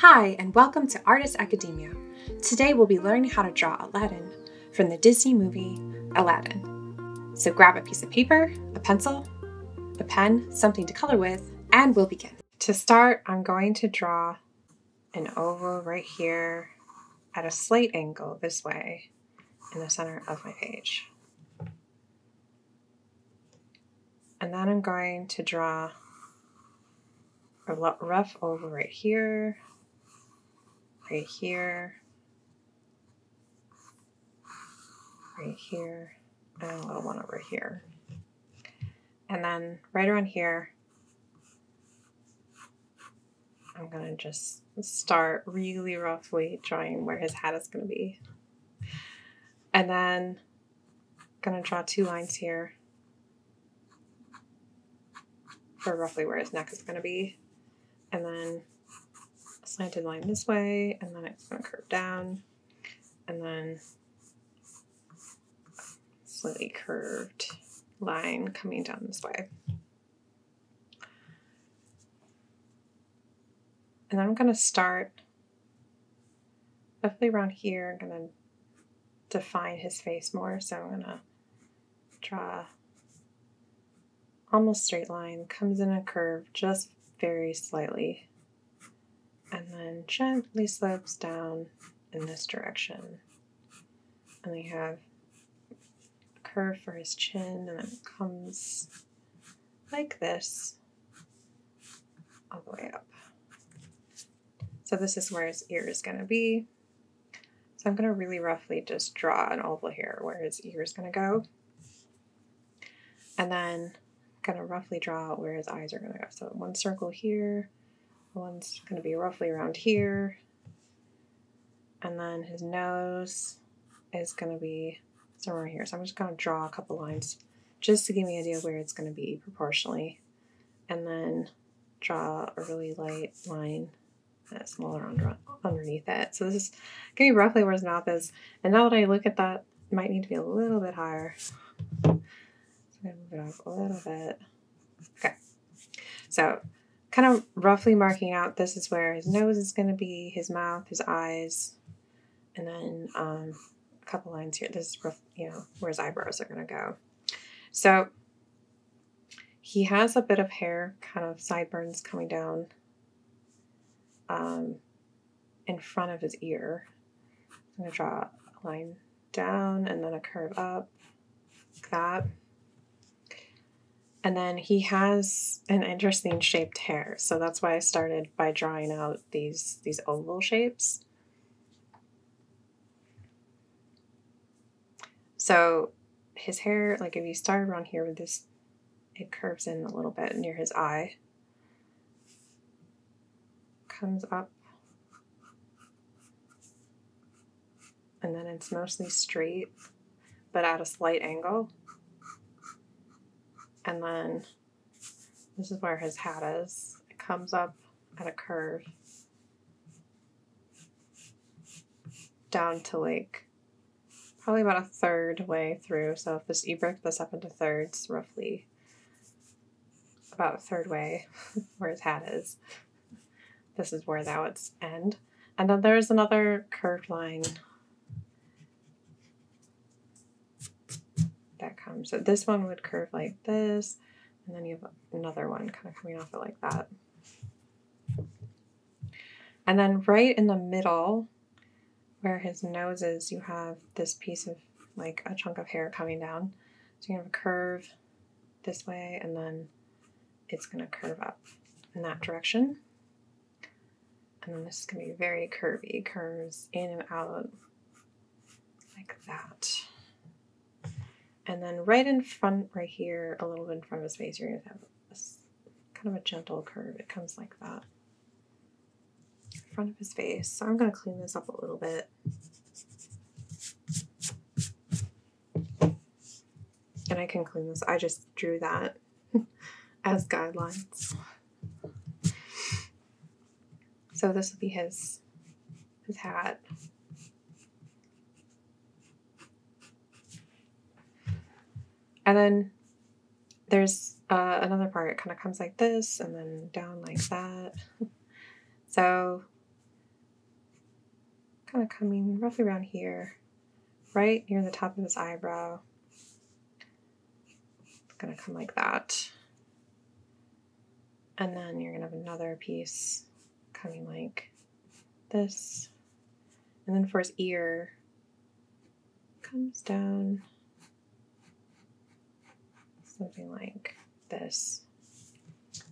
Hi, and welcome to Artist Academia. Today we'll be learning how to draw Aladdin from the Disney movie Aladdin. So grab a piece of paper, a pencil, a pen, something to color with, and we'll begin. To start, I'm going to draw an oval right here at a slight angle this way in the center of my page. And then I'm going to draw a rough oval right here right here, right here, and a little one over here. And then right around here, I'm to just start really roughly drawing where his hat is to be. And then to draw two lines here for roughly where his neck is to be. And then slanted line this way, and then it's going to curve down, and then slightly curved line coming down this way. And I'm going to start roughly around here. I'm going to define his face more, so I'm going to draw almost straight line, comes in a curve just very slightly and then gently slopes down in this direction. And we have a curve for his chin, and then it comes like this all the way up. So this is where his ear is going to be. So I'm going to really roughly just draw an oval here where his ear is going to go. And then I'm going to roughly draw where his eyes are going to go. So one circle here, one's going to be roughly around here. And then his nose is going to be somewhere here. So I'm just going to draw a couple lines just to give me an idea where it's going to be proportionally. And then draw a really light line that's smaller under, underneath it. So this is going to be roughly where his mouth is. And now that I look at that, it might need to be a little bit higher. So I'm going to move it up a little bit. Okay. So kind of roughly marking out this is where his nose is going to be, his mouth, his eyes, and then um, a couple lines here. This is rough, you know, where his eyebrows are going to go. So he has a bit of hair, kind of sideburns coming down um, in front of his ear. I'm going to draw a line down and then a curve up, like that. And then he has an interesting shaped hair. So that's why I started by drawing out these, these oval shapes. So his hair, like if you start around here with this, it curves in a little bit near his eye. Comes up. And then it's mostly straight, but at a slight angle. And then this is where his hat is. It comes up at a curve down to like probably about a third way through. So if this you break this up into thirds, roughly about a third way where his hat is. This is where that would end. And then there's another curved line comes. So this one would curve like this, and then you have another one kind of coming off it like that. And then right in the middle, where his nose is, you have this piece of like a chunk of hair coming down. So you have a curve this way, and then it's going to curve up in that direction. And then this is going to be very curvy, curves in and out like that. And then right in front, right here, a little bit in front of his face, you're going to have this kind of a gentle curve. It comes like that. In front of his face. So I'm going to clean this up a little bit. And I can clean this. I just drew that as guidelines. So this will be his his hat. And then there's uh, another part, it kind of comes like this and then down like that. so kind of coming roughly around here, right near the top of his eyebrow. It's going to come like that. And then you're going to have another piece coming like this. And then for his ear, comes down something like this.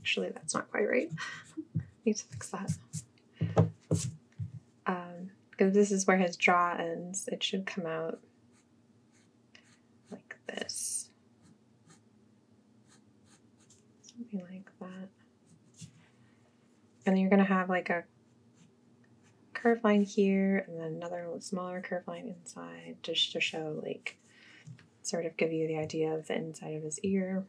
Actually, that's not quite right. Need to fix that. Um, because this is where his jaw ends, it should come out like this. Something like that. And then you're going to have like a curve line here and then another smaller curve line inside just to show like sort of give you the idea of the inside of his ear.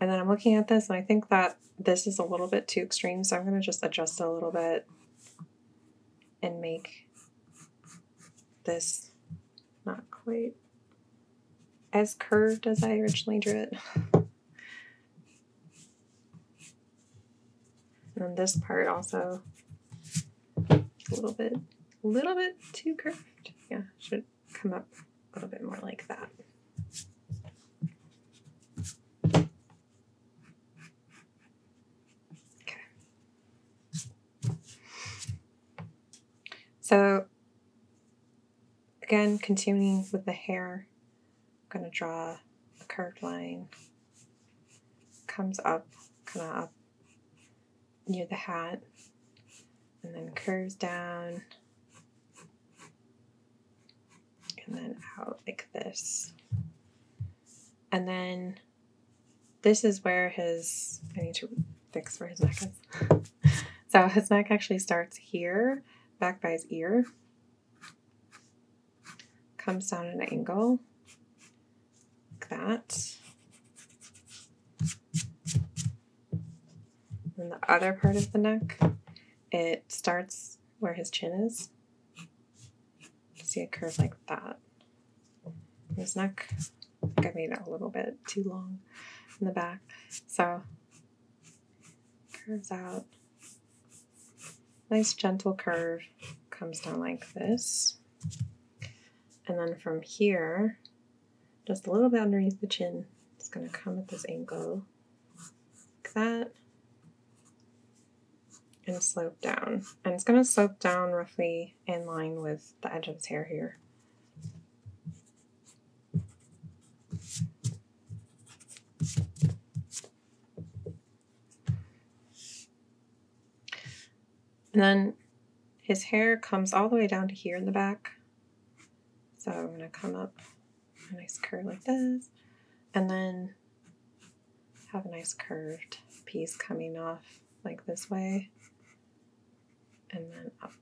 And then I'm looking at this and I think that this is a little bit too extreme, so I'm going to just adjust it a little bit and make this not quite as curved as I originally drew it. And this part also a little bit, a little bit too curved. Yeah, should come up a little bit more like that. Okay. So again, continuing with the hair, I'm going to draw a curved line, comes up, kind of up near the hat and then curves down and then out like this. And then this is where his, I need to fix where his neck is. so his neck actually starts here, back by his ear, comes down at an angle like that. And the other part of the neck, it starts where his chin is. See a curve like that. His neck, I think I made it a little bit too long in the back. So, curves out. Nice gentle curve. Comes down like this. And then from here, just a little bit underneath the chin, it's going to come at this angle like that and slope down. And it's going to slope down roughly in line with the edge of his hair here. And then his hair comes all the way down to here in the back. So I'm going to come up a nice curve like this. And then have a nice curved piece coming off like this way and then up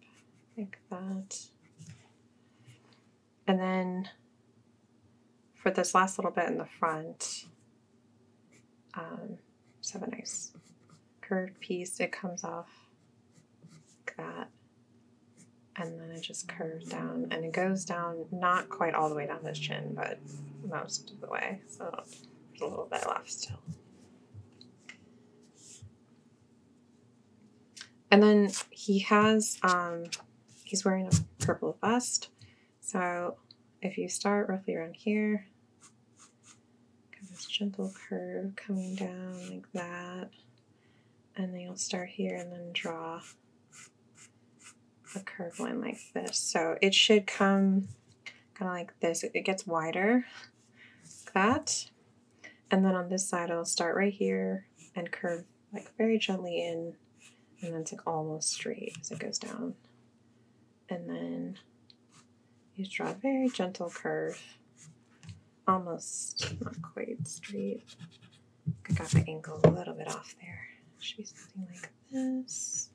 like that. And then for this last little bit in the front, um, just have a nice curved piece. It comes off like that. And then it just curves down and it goes down not quite all the way down his chin, but most of the way. So there's a little bit left still. And then he has, um, he's wearing a purple vest. So if you start roughly around here, kind of this gentle curve coming down like that. And then you'll start here and then draw a curved line like this. So it should come kind of like this. It gets wider like that. And then on this side, I'll start right here and curve like very gently in and then it's like almost straight as it goes down. And then you draw a very gentle curve, almost not quite straight. I got my angle a little bit off there. Should be something like this.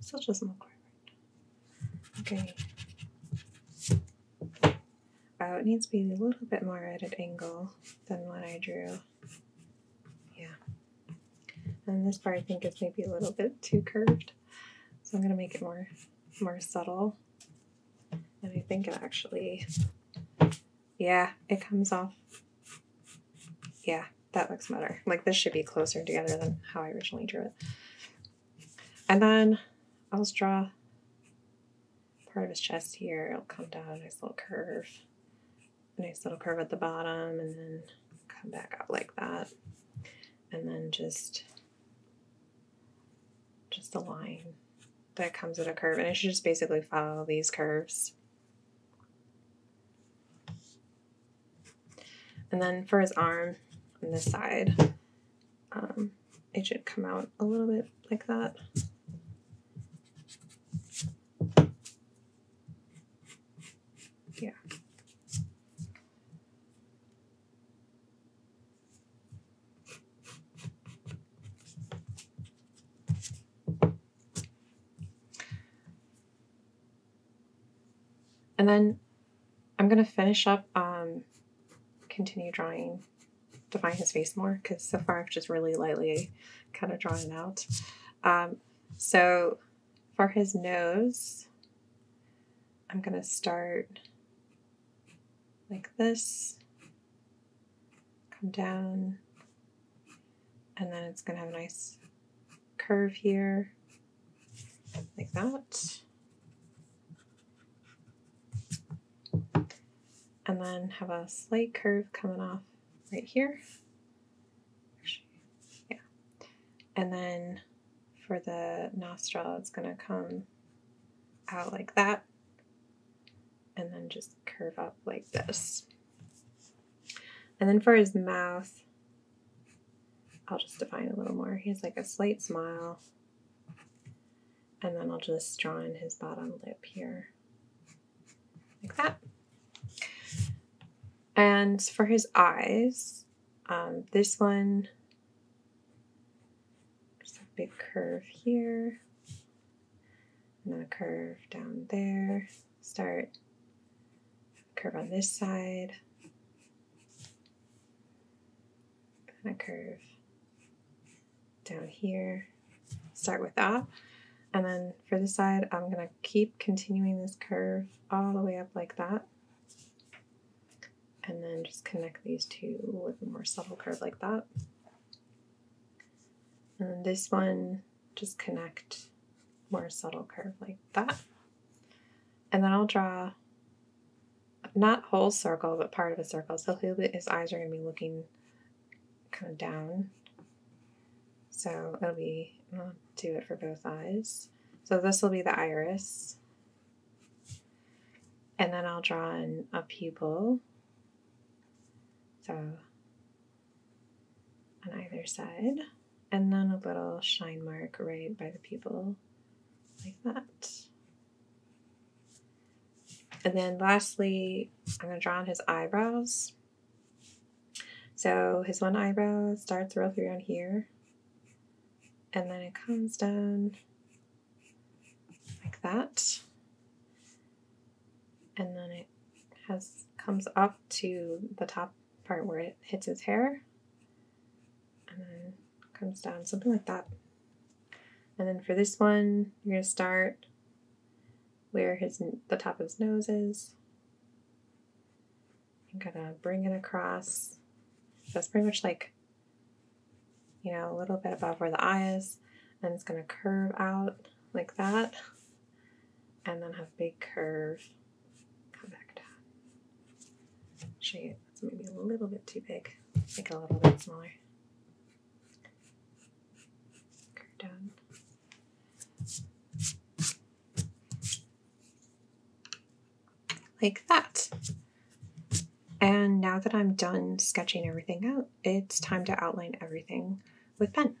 Still doesn't look right. Okay. Oh, it needs to be a little bit more at an angle than what I drew. Yeah. And this part I think is maybe a little bit too curved. So I'm going to make it more, more subtle. And I think it actually, yeah, it comes off. Yeah, that looks better. Like this should be closer together than how I originally drew it. And then I'll just draw part of his chest here. It'll come down a nice little curve. Nice little curve at the bottom and then come back out like that. And then just just a line that comes at a curve. And I should just basically follow these curves. And then for his arm on this side, um, it should come out a little bit like that. Yeah. And then I'm going to finish up, um, continue drawing, define his face more, because so far I've just really lightly kind of drawn it out. Um, so for his nose, I'm going to start like this, come down, and then it's going to have a nice curve here, like that. And then have a slight curve coming off right here. Yeah. And then for the nostril, it's going to come out like that and then just curve up like this. And then for his mouth, I'll just define a little more. He has like a slight smile. And then I'll just draw in his bottom lip here, like that. And for his eyes, um, this one, just a big curve here, and then a curve down there. Start curve on this side, and a curve down here. Start with that. And then for this side, I'm to keep continuing this curve all the way up like that and then just connect these two with a more subtle curve like that. And this one, just connect more subtle curve like that. And then I'll draw not whole circle, but part of a circle. So he'll be, his eyes are going to be looking kind of down. So it'll be, I'll do it for both eyes. So this will be the iris. And then I'll draw in a pupil so on either side, and then a little shine mark right by the pupil, like that. And then lastly, I'm going to draw on his eyebrows. So his one eyebrow starts roughly around here, and then it comes down like that. And then it has comes up to the top part where it hits his hair and then comes down, something like that. And then for this one, you're to start where his the top of his nose is. I'm to bring it across. That's pretty much like, you know, a little bit above where the eye is. And it's to curve out like that. And then have a big curve. Come back down. Show you maybe a little bit too big. Make it a little bit smaller. Curve down. Like that. And now that I'm done sketching everything out, it's time to outline everything with pen.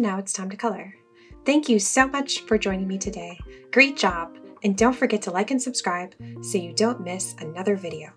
And now it's time to color. Thank you so much for joining me today. Great job! And don't forget to like and subscribe so you don't miss another video.